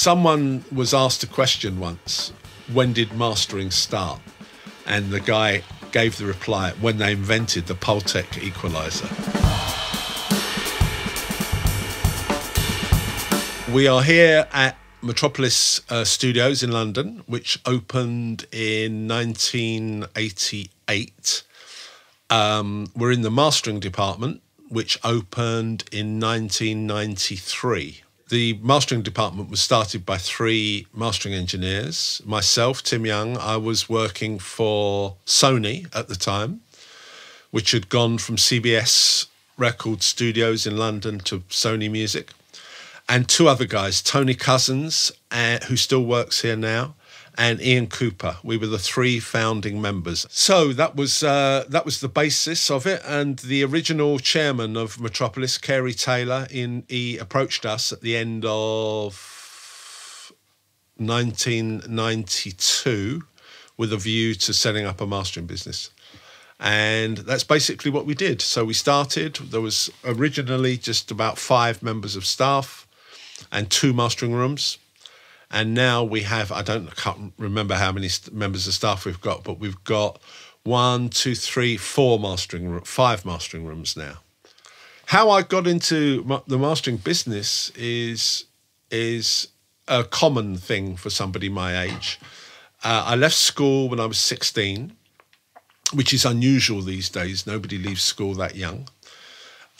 someone was asked a question once when did mastering start? And the guy gave the reply when they invented the Pultec equalizer. We are here at Metropolis uh, Studios in London, which opened in 1988. Um, we're in the mastering department, which opened in 1993. The mastering department was started by three mastering engineers. Myself, Tim Young, I was working for Sony at the time, which had gone from CBS Record Studios in London to Sony Music. And two other guys, Tony Cousins, uh, who still works here now, and Ian Cooper. We were the three founding members. So that was uh, that was the basis of it. And the original chairman of Metropolis, Carey Taylor, in he approached us at the end of 1992 with a view to setting up a mastering business. And that's basically what we did. So we started. There was originally just about five members of staff and two mastering rooms and now we have I don't I can't remember how many members of staff we've got, but we've got one, two, three, four mastering five mastering rooms now. How I got into the mastering business is is a common thing for somebody my age. Uh, I left school when I was 16, which is unusual these days. Nobody leaves school that young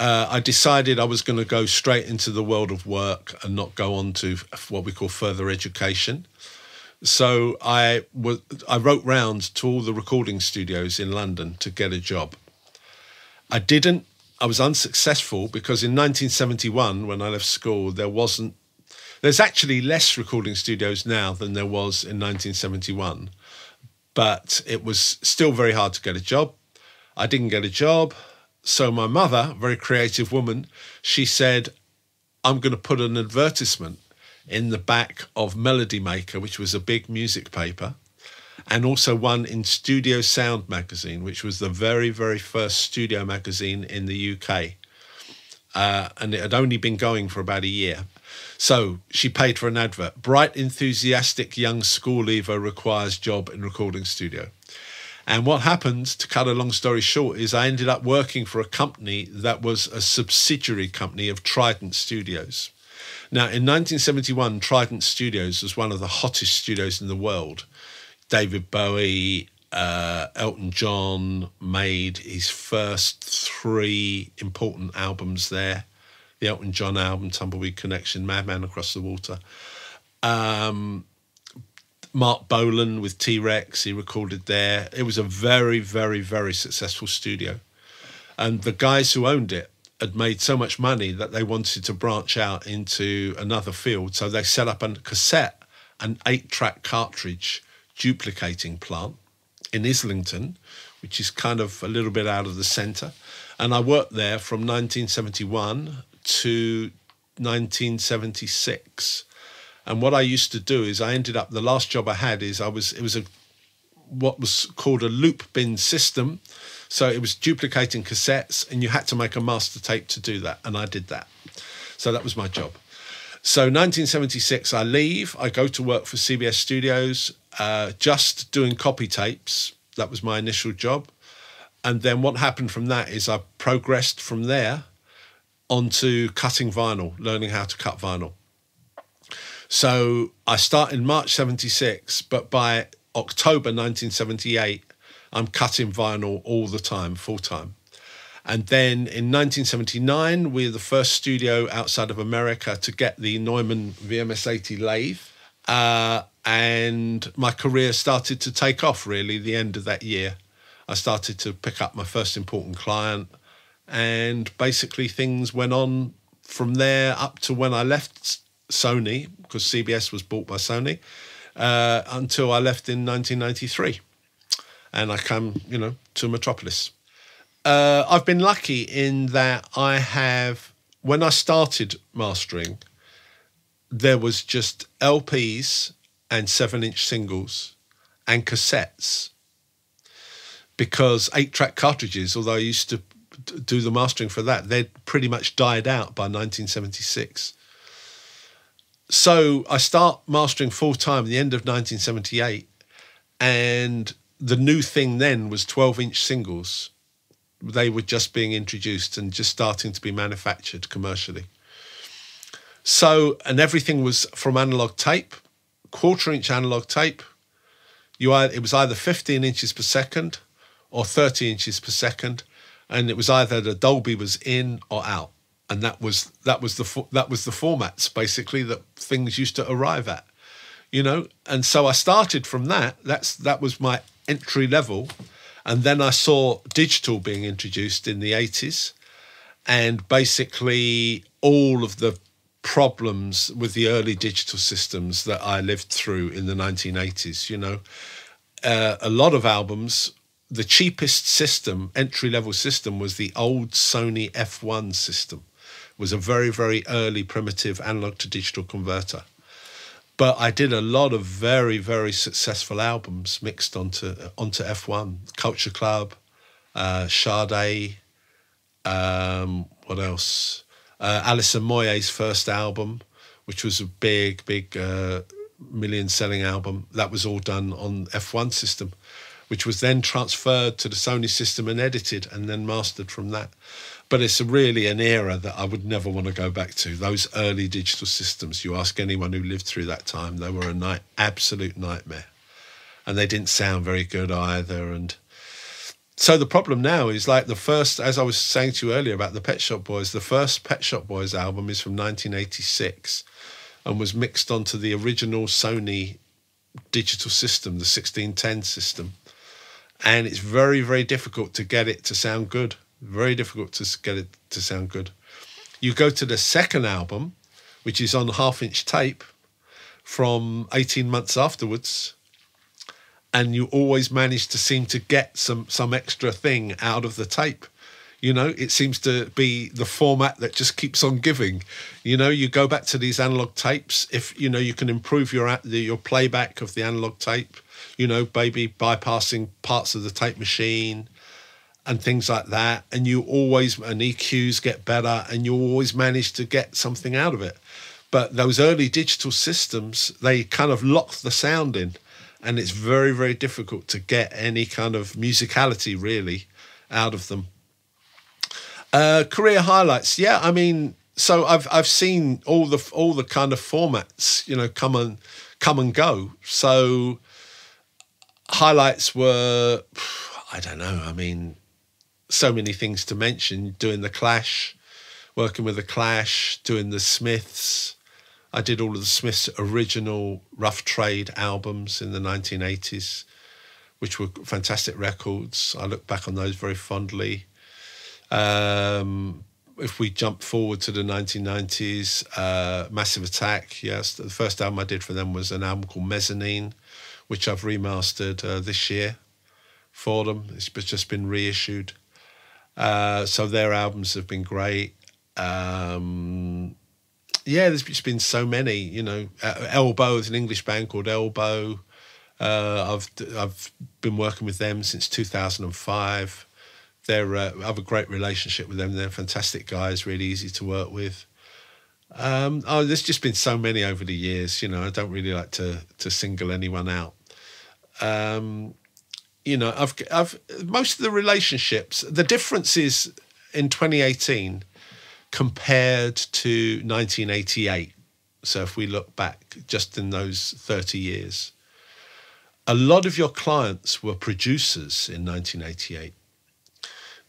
uh, I decided I was going to go straight into the world of work and not go on to what we call further education. So I was I wrote round to all the recording studios in London to get a job. I didn't. I was unsuccessful because in 1971, when I left school, there wasn't. There's actually less recording studios now than there was in 1971, but it was still very hard to get a job. I didn't get a job. So my mother, very creative woman, she said, I'm going to put an advertisement in the back of Melody Maker, which was a big music paper, and also one in Studio Sound magazine, which was the very, very first studio magazine in the UK. Uh, and it had only been going for about a year. So she paid for an advert. Bright, enthusiastic young school leaver requires job in recording studio. And what happened, to cut a long story short, is I ended up working for a company that was a subsidiary company of Trident Studios. Now, in 1971, Trident Studios was one of the hottest studios in the world. David Bowie, uh, Elton John made his first three important albums there the Elton John album, Tumbleweed Connection, Madman Across the Water. Um, Marc Bolan with T Rex, he recorded there. It was a very, very, very successful studio. And the guys who owned it had made so much money that they wanted to branch out into another field. So they set up a cassette, an eight track cartridge duplicating plant in Islington, which is kind of a little bit out of the centre. And I worked there from 1971 to 1976 and what I used to do is I ended up the last job I had is I was it was a what was called a loop bin system. So it was duplicating cassettes, and you had to make a master tape to do that, and I did that. So that was my job. So 1976, I leave. I go to work for CBS Studios, uh, just doing copy tapes. That was my initial job. And then what happened from that is I progressed from there onto cutting vinyl, learning how to cut vinyl. So I start in March 76, but by October 1978, I'm cutting vinyl all the time, full time. And then in 1979, we're the first studio outside of America to get the Neumann VMS 80 lathe. Uh, and my career started to take off really the end of that year. I started to pick up my first important client, and basically things went on from there up to when I left Sony because CBS was bought by Sony uh, until I left in 1993, and I came, you know, to Metropolis. Uh, I've been lucky in that I have, when I started mastering, there was just LPs and seven-inch singles and cassettes because eight-track cartridges, although I used to do the mastering for that, they'd pretty much died out by 1976. So I start mastering full time at the end of 1978, and the new thing then was 12 inch singles. They were just being introduced and just starting to be manufactured commercially. So, and everything was from analog tape, quarter inch analog tape. You it was either 15 inches per second or 30 inches per second, and it was either the Dolby was in or out, and that was that was the that was the formats basically that things used to arrive at, you know. And so I started from that. That's that was my entry level, and then I saw digital being introduced in the 80s, and basically all of the problems with the early digital systems that I lived through in the 1980s. You know, uh, a lot of albums, the cheapest system, entry level system, was the old Sony F1 system. Was a very very early primitive analog to digital converter. But I did a lot of very very successful albums mixed onto onto F1, Culture Club, uh, Sade. Um, what else? uh, Alison Moyet's first album, which was a big, big uh, million selling album. That was all done on F1 system, which was then transferred to the Sony system and edited and then mastered from that. But it's really an era that I would never want to go back to. Those early digital systems, you ask anyone who lived through that time, they were a night, absolute nightmare. And they didn't sound very good either. And so the problem now is like the first, as I was saying to you earlier about the Pet Shop Boys, the first Pet Shop Boys album is from 1986 and was mixed onto the original Sony digital system, the 1610 system. And it's very, very difficult to get it to sound good. Very difficult to get it to sound good. You go to the second album, which is on half inch tape from 18 months afterwards, and you always manage to seem to get some some extra thing out of the tape. You know it seems to be the format that just keeps on giving. You know you go back to these analog tapes. If you know you can improve your your playback of the analog tape you know maybe bypassing parts of the tape machine and things like that and you always and EQs get better and you always manage to get something out of it but those early digital systems they kind of lock the sound in and it's very very difficult to get any kind of musicality really out of them. Uh, career highlights, yeah. I mean, so I've I've seen all the all the kind of formats, you know, come and come and go. So highlights were, I don't know. I mean, so many things to mention. Doing the Clash, working with the Clash, doing the Smiths, I did all of the Smiths' original Rough Trade albums in the 1980s, which were fantastic records. I look back on those very fondly. Um, if we jump forward to the 1990s, uh, Massive Attack, yes, the first album I did for them was an album called Mezzanine, which I've remastered uh, this year for them. It's just been reissued. Uh, so their albums have been great. Um, yeah, there's just been so many. You know, uh, Elbow is an English band called Elbow. Uh, I've I've been working with them since 2005. They're uh, I have a great relationship with them. They're fantastic guys, really easy to work with. Um, oh, there's just been so many over the years. You know, I don't really like to to single anyone out. Um, you know, I've I've most of the relationships. The difference is in 2018 compared to 1988. So if we look back just in those 30 years, a lot of your clients were producers in 1988.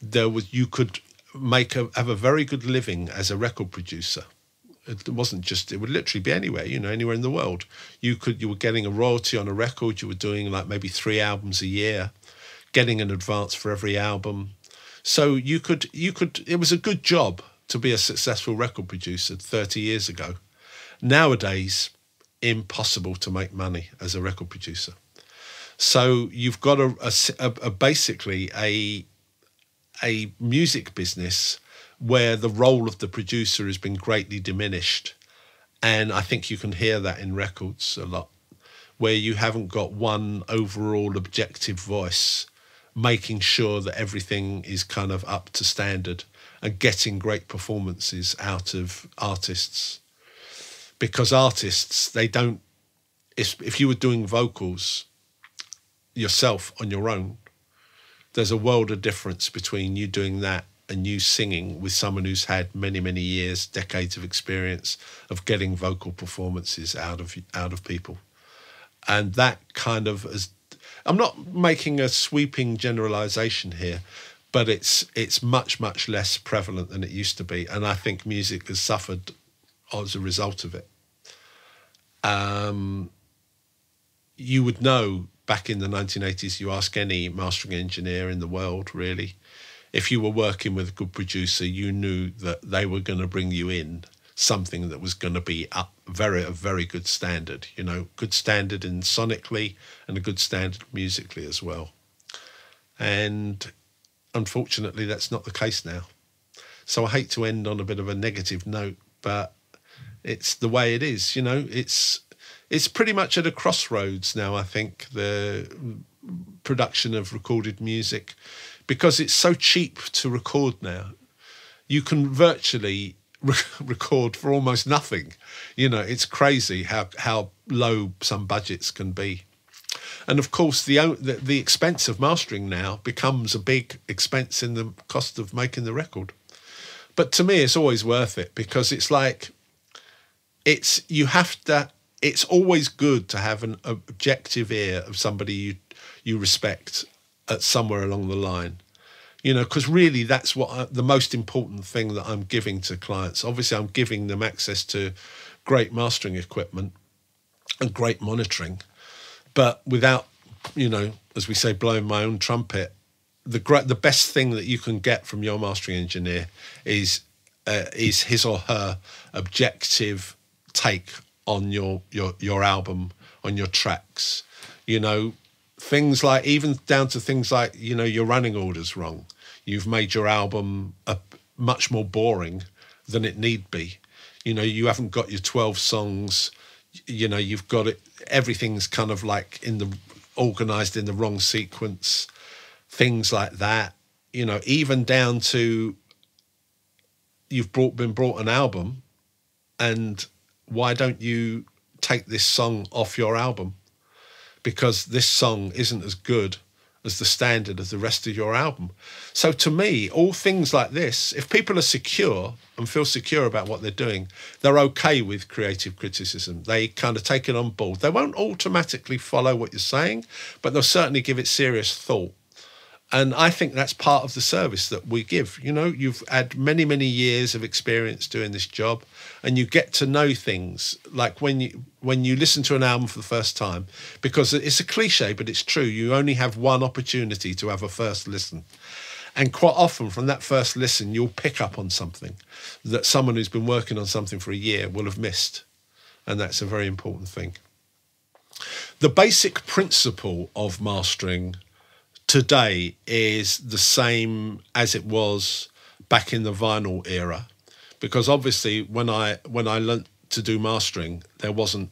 There was you could make a, have a very good living as a record producer. It wasn't just it would literally be anywhere, you know, anywhere in the world. You could you were getting a royalty on a record. You were doing like maybe three albums a year, getting an advance for every album. So you could you could it was a good job to be a successful record producer 30 years ago. Nowadays, impossible to make money as a record producer. So you've got a, a, a basically a a music business where the role of the producer has been greatly diminished. And I think you can hear that in records a lot, where you haven't got one overall objective voice making sure that everything is kind of up to standard and getting great performances out of artists. because artists they don't. If if you were doing vocals yourself on your own, there's a world of difference between you doing that and new singing with someone who's had many many years decades of experience of getting vocal performances out of out of people. And that kind of as i'm not making a sweeping generalization here but it's it's much much less prevalent than it used to be. And i think music has suffered as a result of it. Um, you would know back in the 1980s you ask any mastering engineer in the world really if you were working with a good producer, you knew that they were going to bring you in something that was going to be up very a very good standard. You know, good standard in sonically and a good standard musically as well. And unfortunately, that's not the case now. So I hate to end on a bit of a negative note, but it's the way it is. You know, it's it's pretty much at a crossroads now. I think the production of recorded music because it's so cheap to record now. You can virtually re- record for almost nothing. You know, it's crazy how how low some budgets can be. And of course, the, the the expense of mastering now becomes a big expense in the cost of making the record. But to me, it's always worth it because it's like it's you have to. It's always good to have an objective ear of somebody you you respect at somewhere along the line. You know because really that's what I, the most important thing that i'm giving to clients. Obviously i'm giving them access to great mastering equipment and great monitoring but without you know as we say blowing my own trumpet the great the best thing that you can get from your mastering engineer is uh, is his or her objective take on your your your album on your tracks. You know things like even down to things like you know your running orders wrong. You've made your album a, much more boring than it need be. You know you haven't got your 12 songs. You know you've got it everything's kind of like in the organized in the wrong sequence things like that. You know even down to you've brought been brought an album and why don't you take this song off your album because this song isn't as good as the standard of the rest of your album. So to me, all things like this, if people are secure and feel secure about what they're doing, they're okay with creative criticism. They kind of take it on board. They won't automatically follow what you're saying, but they'll certainly give it serious thought and I think that's part of the service that we give. You know, you've had many, many years of experience doing this job, and you get to know things like when you when you listen to an album for the first time, because it's a cliche, but it's true. You only have one opportunity to have a first listen. And quite often, from that first listen, you'll pick up on something that someone who's been working on something for a year will have missed. And that's a very important thing. The basic principle of mastering today is the same as it was back in the vinyl era. Because obviously when i when i learnt to do mastering there wasn't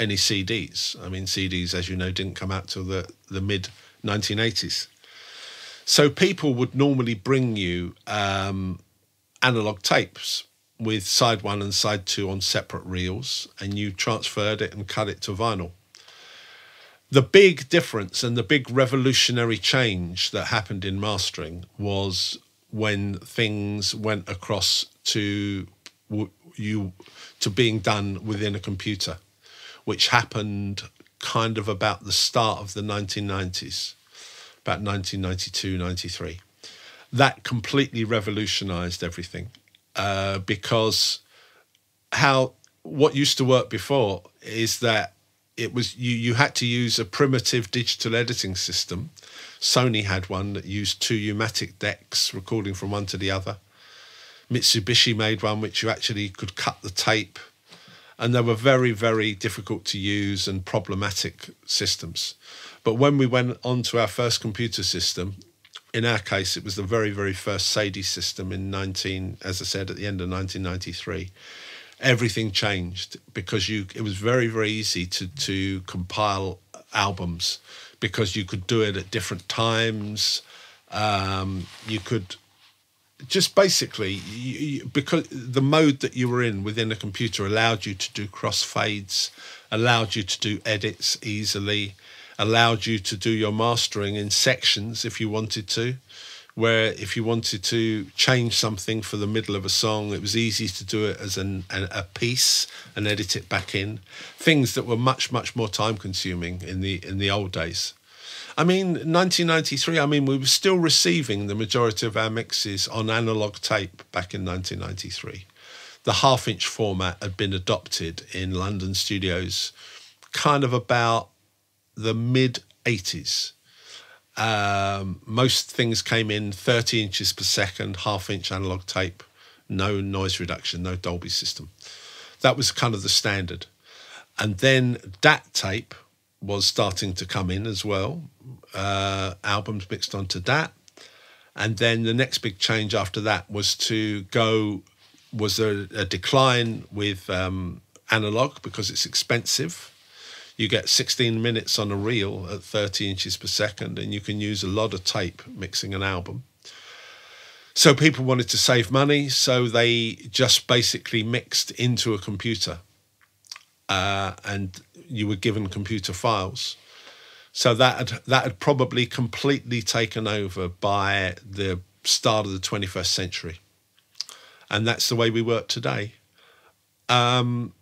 any cds i mean cds as you know didn't come out till the the mid 1980s so people would normally bring you um, analog tapes with side one and side two on separate reels and you transferred it and cut it to vinyl the big difference and the big revolutionary change that happened in mastering was when things went across to you to being done within a computer which happened kind of about the start of the 1990s about 1992 93 that completely revolutionized everything uh, because how what used to work before is that it was you you had to use a primitive digital editing system. Sony had one that used two U-matic decks recording from one to the other. Mitsubishi made one which you actually could cut the tape, and they were very very difficult to use and problematic systems. But when we went on to our first computer system, in our case, it was the very, very first SADiE system in 19, as I said, at the end of 1993 everything changed because you it was very very easy to to compile albums because you could do it at different times um, you could just basically you, you, because the mode that you were in within a computer allowed you to do crossfades, allowed you to do edits easily, allowed you to do your mastering in sections if you wanted to. Where if you wanted to change something for the middle of a song, it was easy to do it as an, a piece and edit it back in. Things that were much much more time consuming in the in the old days. I mean, 1993, I mean, we were still receiving the majority of our mixes on analog tape back in 1993. The half inch format had been adopted in London studios kind of about the mid 80s. Um, most things came in 30 inches per second, half inch analog tape, no noise reduction, no Dolby system. That was kind of the standard. And then DAT tape was starting to come in as well. Uh, albums mixed onto DAT. And then the next big change after that was to go, was a, a decline with um, analog because it's expensive you get 16 minutes on a reel at 30 inches per second, and you can use a lot of tape mixing an album. So people wanted to save money, so they just basically mixed into a computer, uh, and you were given computer files. So that had, that had probably completely taken over by the start of the 21st century, and that's the way we work today. Um,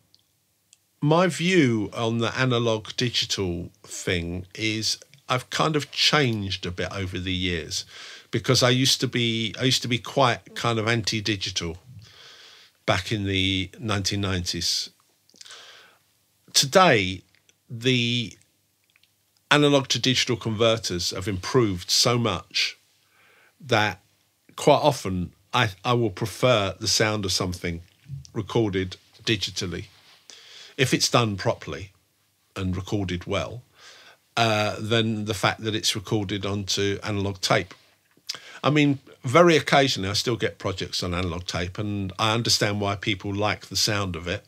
my view on the analog digital thing is I've kind of changed a bit over the years because I used to be I used to be quite kind of anti-digital back in the 1990s. Today, the analog to digital converters have improved so much that quite often I, I will prefer the sound of something recorded digitally if it's done properly and recorded well, uh, than the fact that it's recorded onto analog tape. I mean, very occasionally I still get projects on analog tape, and I understand why people like the sound of it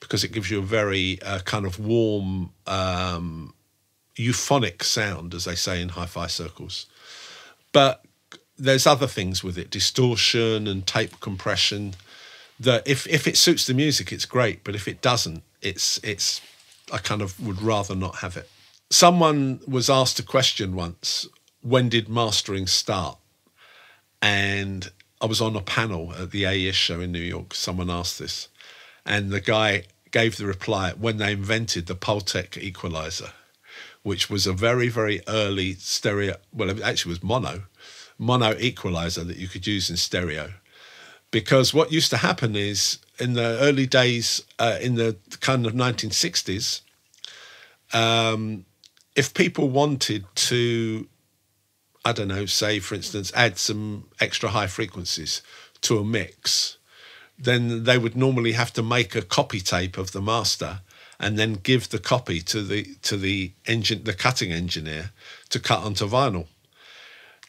because it gives you a very uh, kind of warm, um, euphonic sound, as they say in hi fi circles. But there's other things with it distortion and tape compression that if, if it suits the music, it's great, but if it doesn't, it's it's I kind of would rather not have it. Someone was asked a question once, when did mastering start? And I was on a panel at the AES show in New York. Someone asked this, and the guy gave the reply when they invented the Pultec equalizer, which was a very, very early stereo, well, it actually was mono, mono equalizer that you could use in stereo. Because what used to happen is in the early days, uh, in the kind of 1960s, um, if people wanted to, I don't know, say for instance, add some extra high frequencies to a mix, then they would normally have to make a copy tape of the master and then give the copy to the to the engine the cutting engineer to cut onto vinyl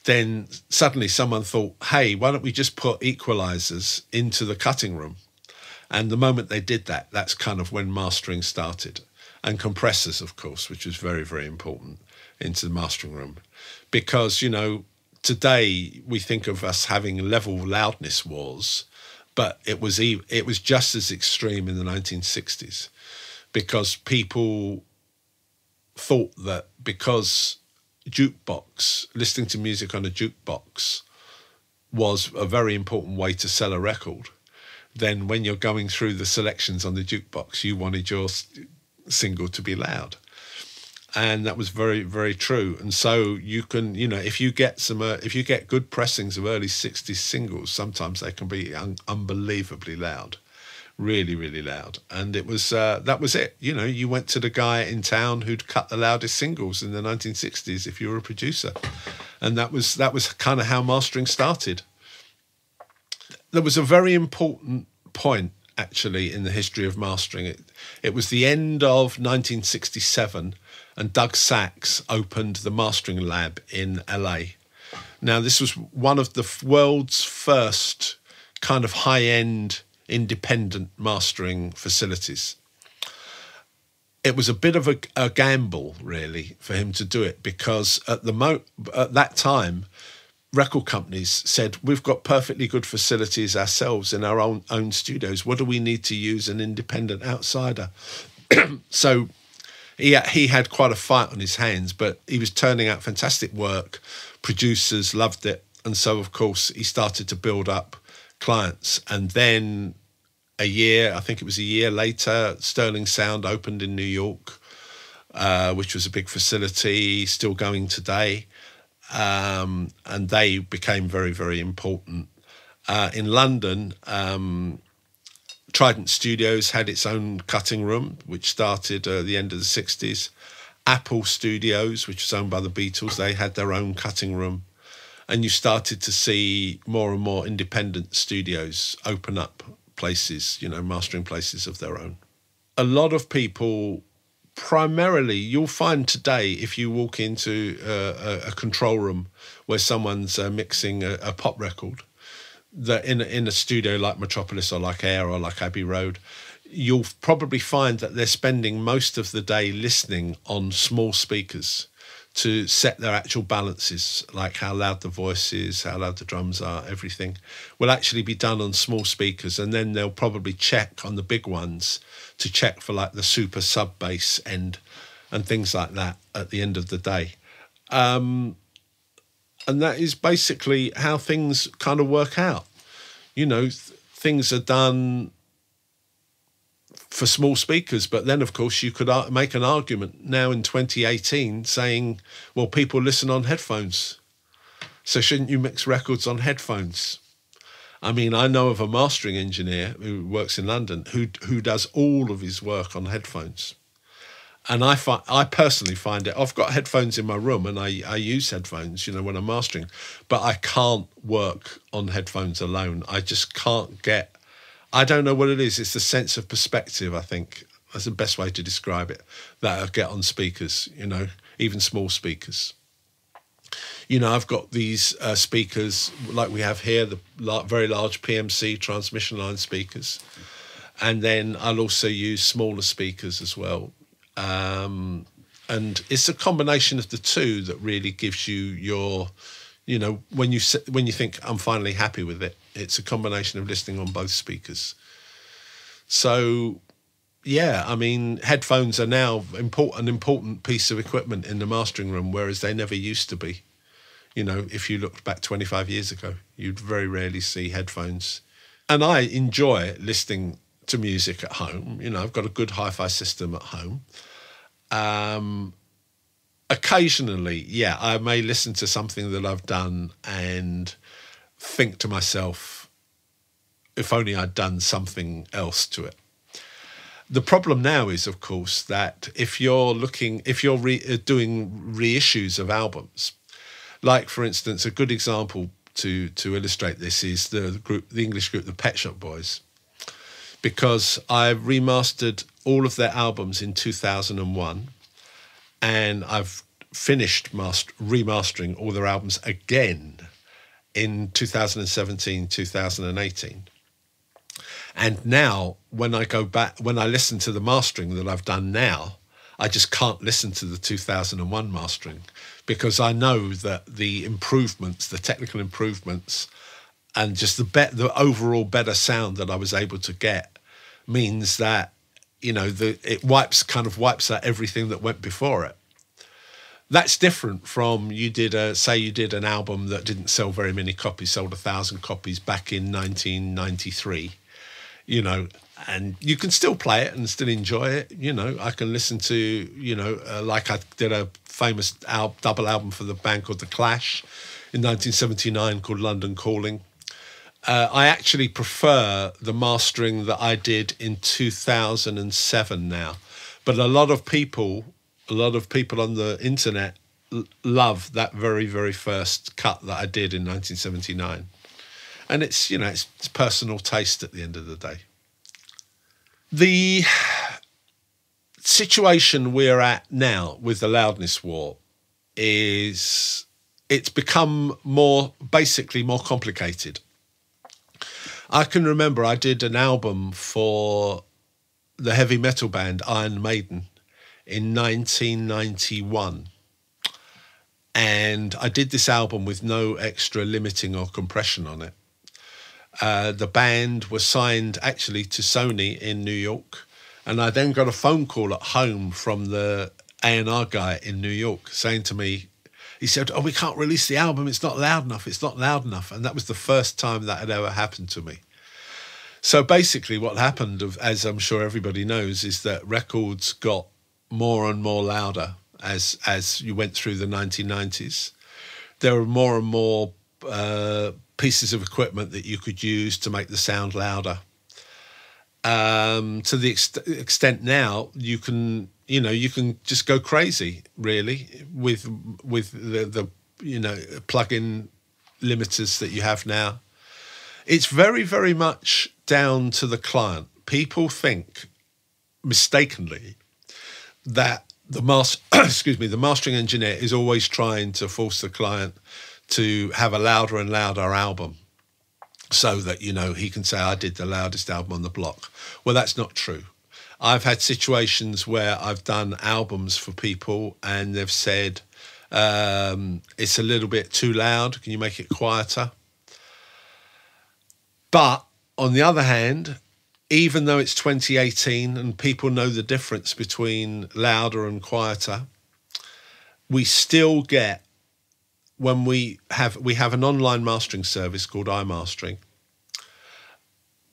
then suddenly someone thought hey why don't we just put equalizers into the cutting room and the moment they did that, that's kind of when mastering started. And compressors, of course, which was very, very important into the mastering room. Because, you know, today we think of us having level loudness wars, but it was it was just as extreme in the 1960s because people thought that because jukebox listening to music on a jukebox was a very important way to sell a record then when you're going through the selections on the jukebox, you wanted your single to be loud. And that was very, very true. And so you can, you know, if you get some, uh, if you get good pressings of early 60s singles, sometimes they can be un- unbelievably loud, really, really loud. And it was, uh, that was it. You know, you went to the guy in town who'd cut the loudest singles in the 1960s if you were a producer. And that was, that was kind of how mastering started there was a very important point actually in the history of mastering. It, it was the end of 1967, and Doug Sax opened the mastering lab in LA. Now, this was one of the world's first kind of high end independent mastering facilities. It was a bit of a, a, gamble, really, for him to do it because at the mo- at that time, record companies said, We've got perfectly good facilities ourselves in our own, own studios. What do we need to use an independent outsider? so he, he had quite a fight on his hands, but he was turning out fantastic work. Producers loved it. And so, of course, he started to build up clients. And then a year, I think it was a year later, Sterling Sound opened in New York, uh, which was a big facility, still going today. Um, and they became very, very important. Uh, in London, um, Trident Studios had its own cutting room, which started at the end of the 60s. Apple Studios, which was owned by the Beatles, they had their own cutting room. And you started to see more and more independent studios open up places, you know, mastering places of their own. A lot of people, primarily, you'll find today if you walk into a, a control room where someone's uh, mixing a, a, pop record, that in in a studio like Metropolis or like Air or like Abbey Road, you'll probably find that they're spending most of the day listening on small speakers to set their actual balances, like how loud the voice is, how loud the drums are, everything, will actually be done on small speakers. And then they'll probably check on the big ones to check for like the super sub bass end and things like that at the end of the day. Um, and that is basically how things kind of work out. You know, th- things are done for small speakers. But then, of course, you could uh, make an argument now in 2018 saying, well, people listen on headphones. So shouldn't you mix records on headphones? I mean, I know of a mastering engineer who works in London who who does all of his work on headphones. And I find, I personally find it. I've got headphones in my room, and I, I use headphones, you know, when I'm mastering. But I can't work on headphones alone. I just can't get I don't know what it is. It's the sense of perspective, I think. That's the best way to describe it that I get on speakers, you know, even small speakers. You know, I've got these uh, speakers like we have here, the very large PMC transmission line speakers. And then I'll also use smaller speakers as well. Um, and it's a combination of the two that really gives you your you know when you when you think I'm finally happy with it, it's a combination of listening on both speakers. So, yeah, I mean, headphones are now an important piece of equipment in the mastering room, whereas they never used to be. You know, if you looked back 25 years ago, you'd very rarely see headphones. And I enjoy listening to music at home. You know, I've got a good hi-fi system at home. Um, occasionally, yeah, I may listen to something that I've done and think to myself, if only I'd done something else to it. The problem now is, of course, that if you're looking, if you're re- uh, doing reissues of albums, like for instance, a good example to to illustrate this is the group, the English group, the Pet Shop Boys, because I remastered all of their albums in 2001 and I've finished master, remastering all their albums again in 2017, 2018. And now, when I go back, when I listen to the mastering that I've done now, I just can't listen to the 2001 mastering because I know that the improvements, the technical improvements, and just the the overall better sound that I was able to get means that you know the it wipes kind of wipes out everything that went before it that's different from you did a say you did an album that didn't sell very many copies sold a thousand copies back in 1993 you know and you can still play it and still enjoy it you know i can listen to you know uh, like i did a famous al- double album for the band called the clash in 1979 called london calling uh, I actually prefer the mastering that I did in 2007 now. But a lot of people a lot of people on the internet love that very very first cut that I did in 1979 and it's you know it's, it's personal taste at the end of the day. The situation we're at now with the loudness war is it's become more basically more complicated. I can remember i did an album for the heavy metal band iron maiden in 1991. and I did this album with no extra limiting or compression on it. Uh, the band was signed actually to Sony in New York, and I then got a phone call at home from the A&R guy in New York saying to me, he said, "Oh, we can't release the album. It's not loud enough. It's not loud enough." And that was the first time that had ever happened to me. So basically, what happened, as I'm sure everybody knows, is that records got more and more louder as as you went through the 1990s. There were more and more uh, pieces of equipment that you could use to make the sound louder. Um, to the ex- extent now, you can you know you can just go crazy really with with the the you know plug-in limiters that you have now. It's very very much down to the client. People think mistakenly that the master, excuse me, the mastering engineer is always trying to force the client to have a louder and louder album so that you know he can say I did the loudest album on the block. Well, that's not true. I've had situations where I've done albums for people and they've said um, it's a little bit too loud. Can you make it quieter? But on the other hand, even though it's 2018 and people know the difference between louder and quieter, we still get when we have we have an online mastering service called iMastering.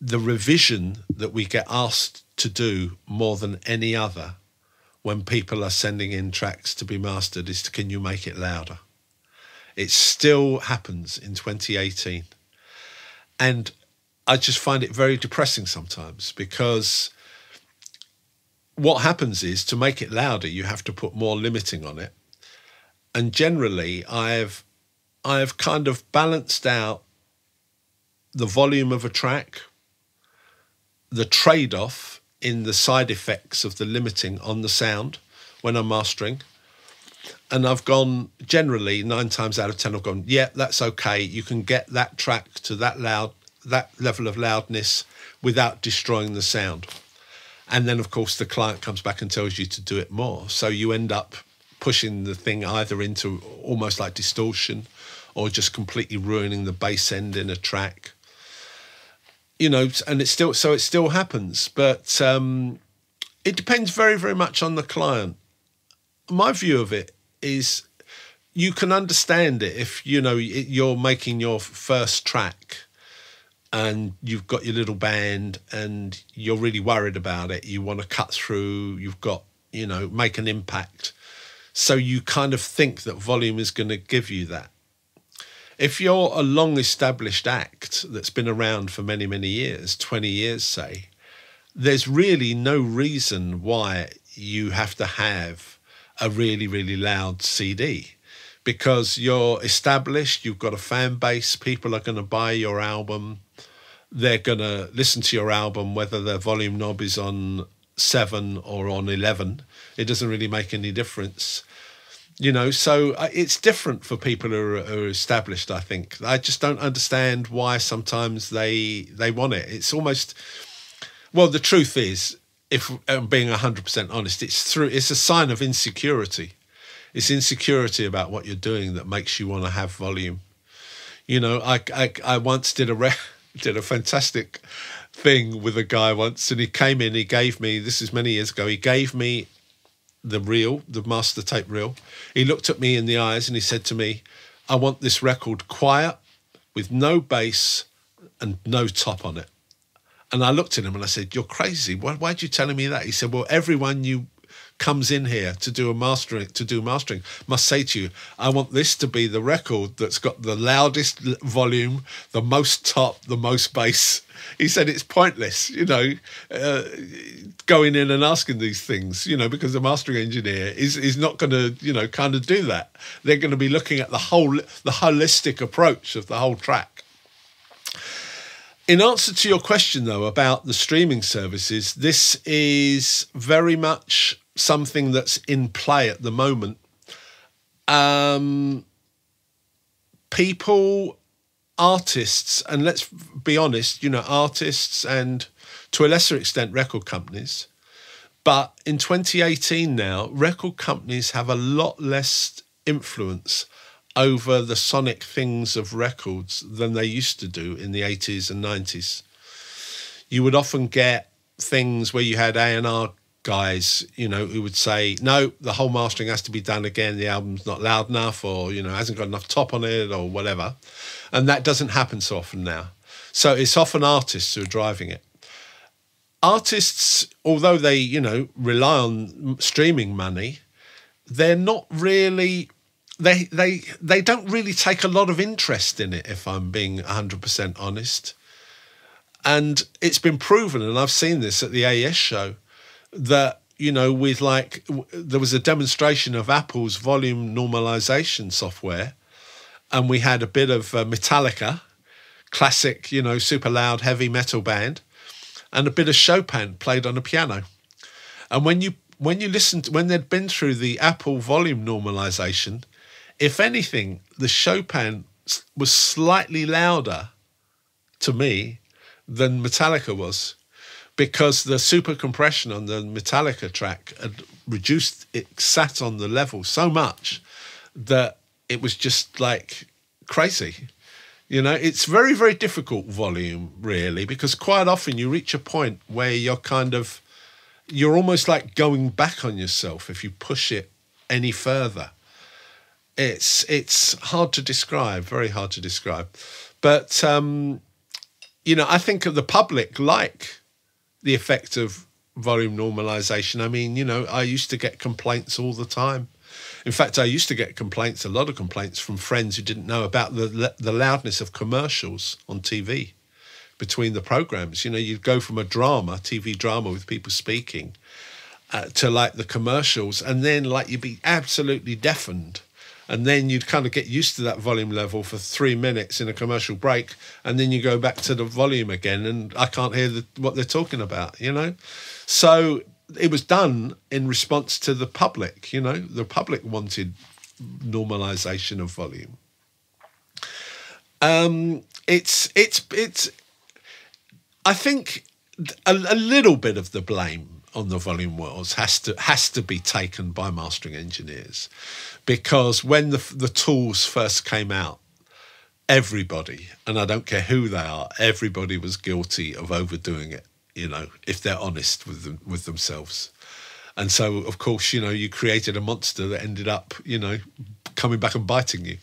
The revision that we get asked to do more than any other when people are sending in tracks to be mastered is to can you make it louder? It still happens in 2018. And I just find it very depressing sometimes because what happens is to make it louder, you have to put more limiting on it. And generally, I've I've kind of balanced out the volume of a track, the trade off in the side effects of the limiting on the sound when I'm mastering. And I've gone generally nine times out of ten, I've gone, yeah, that's okay. You can get that track to that loud that level of loudness without destroying the sound. And then, of course, the client comes back and tells you to do it more. So you end up pushing the thing either into almost like distortion or just completely ruining the bass end in a track. You know, and it still so it still happens, but um, it depends very very much on the client. My view of it is you can understand it if you know you're making your first track and you've got your little band and you're really worried about it you want to cut through you've got you know make an impact. So you kind of think that volume is going to give you that. If you're a long established act that's been around for many many years 20 years say there's really no reason why you have to have a really really loud cd because you're established, you've got a fan base, people are going to buy your album, they're going to listen to your album, whether the volume knob is on seven or on 11. It doesn't really make any difference. You know, so uh, it's different for people who are, who are established. I think I just don't understand why sometimes they they want it. It's almost well, the truth is, if I'm being hundred percent honest, it's through. It's a sign of insecurity it's insecurity about what you're doing that makes you want to have volume. You know, I, I, I once did a re- did a fantastic thing with a guy once, and he came in. He gave me this is many years ago. He gave me the reel, the master tape reel. He looked at me in the eyes and he said to me, "I want this record quiet, with no bass and no top on it." And I looked at him and I said, "You're crazy. Why, why are you telling me that?" He said, "Well, everyone you comes in here to do a mastering to do mastering must say to you i want this to be the record that's got the loudest volume the most top the most bass. He said it's pointless you know uh, going in and asking these things you know because the mastering engineer is is not going to you know kind of do that. They're going to be looking at the whole the holistic approach of the whole track. In answer to your question, though, about the streaming services, this is very much something that's in play at the moment. Um, people, artists, and let's be honest, you know, artists and to a lesser extent record companies. But in 2018 now, record companies have a lot less influence over the sonic things of records than they used to do in the 80s and 90s. You would often get things where you had A&R guys, you know, who would say, no, the whole mastering has to be done again. The album's not loud enough or, you know, hasn't got enough top on it or whatever. And that doesn't happen so often now. So it's often artists who are driving it. Artists, although they, you know, rely on streaming money, they're not really they they they don't really take a lot of interest in it if I'm being 100% honest. And it's been proven and I've seen this at the AES show that you know with like there was a demonstration of Apple's volume normalization software and we had a bit of uh, Metallica classic, you know, super loud heavy metal band and a bit of Chopin played on a piano. And when you when you listened when they'd been through the Apple volume normalization, if anything, the Chopin was slightly louder to me than Metallica was because the super compression on the Metallica track had reduced it sat on the level so much that it was just like crazy. You know, it's very, very difficult volume, really, because quite often you reach a point where you're kind of, you're almost like going back on yourself if you push it any further. It's it's hard to describe, very hard to describe, but um, you know, I think of the public like the effect of volume normalization. I mean, you know, I used to get complaints all the time. In fact, I used to get complaints, a lot of complaints from friends who didn't know about the the loudness of commercials on TV between the programs. You know, you'd go from a drama, TV drama with people speaking, uh, to like the commercials, and then like you'd be absolutely deafened and then you'd kind of get used to that volume level for three minutes in a commercial break, and then you go back to the volume again, and I can't hear the, what they're talking about, you know. So it was done in response to the public, you know. The public wanted normalization of volume. Um, it's it's it's. I think a, a little bit of the blame on the volume wars has to has to be taken by mastering engineers because when the the tools first came out, everybody, and I don't care who they are, everybody was guilty of overdoing it. You know, if they're honest with them with themselves. And so, of course, you know, you created a monster that ended up, you know, coming back and biting you.